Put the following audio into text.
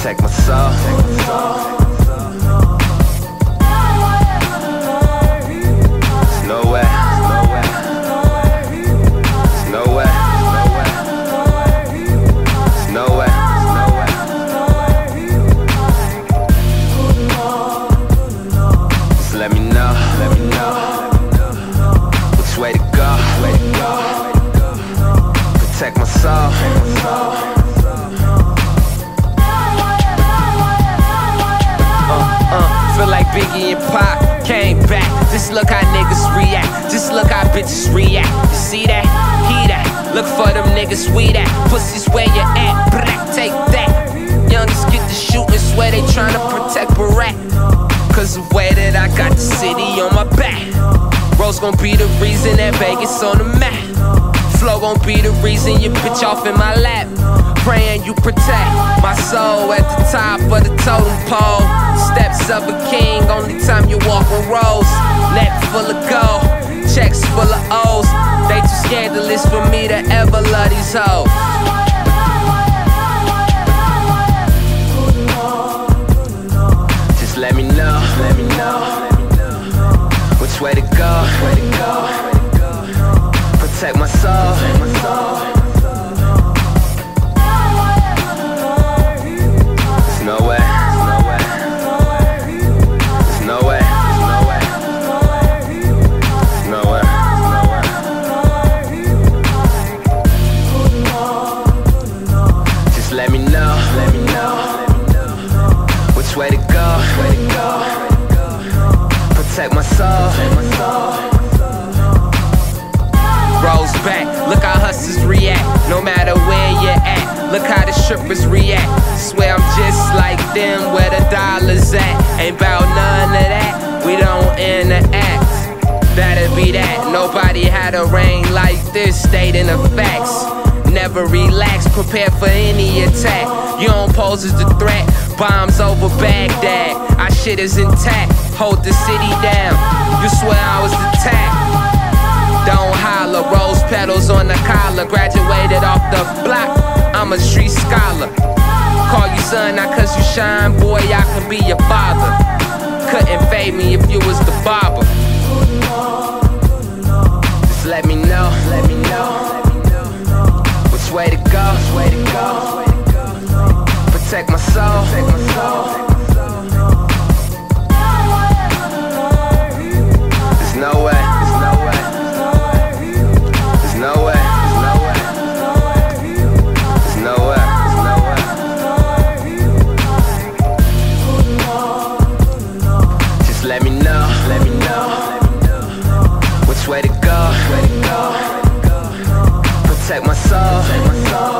protect my soul. There's way. Let me know, Which to go, way to go? Protect my soul. Biggie and Pac came back. Just look how niggas react. Just look how bitches react. You see that? He that. Look for them niggas we that. Pussies where you at. Brat, take that. Youngest get the shooting, swear they tryna protect Barack. Cause the way that I got the city on my back. Rose gon' be the reason that Vegas on the map. Flow gon' be the reason you bitch off in my lap. Praying you protect my soul at the top of the totem pole. Steps of a king, only time you walk on rolls. Neck full of gold, checks full of O's. They too scandalous for me to ever love these hoes. Just let me know, let me know which way to go, way to go. Protect my soul. Look how the strippers react. Swear I'm just like them, where the dollars at. Ain't bout none of that, we don't interact. That'll be that. Nobody had a reign like this, stating the facts. Never relax, prepare for any attack. You don't pose as the threat. Bombs over Baghdad, our shit is intact. Hold the city down. You swear I was attacked. Don't holler, rose petals on the collar. Graduated off the I'm a street scholar. Call you son, not cause you shine, boy, I can be your father. Couldn't fade me if you was the barber. Way to go. Protect my soul.